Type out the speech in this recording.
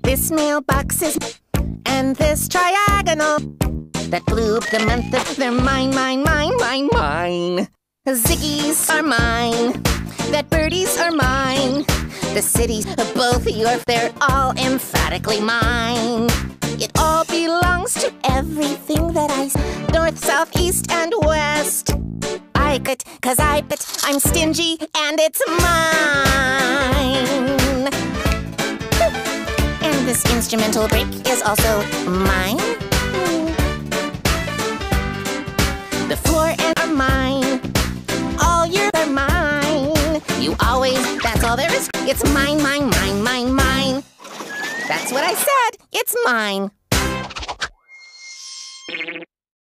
This mailbox is and this triagonal. That blue demented, they're mine, mine, mine, mine, mine. The Ziggies are mine. That birdies are mine. The cities, of both yours, they're all emphatically mine. It all belongs to everything that I north, south, east, and west. I could, cause I bet I'm stingy and it's mine. This instrumental break is also mine. The floor and are mine. All yours are mine. You always, that's all there is. It's mine, mine, mine, mine, mine. That's what I said. It's mine.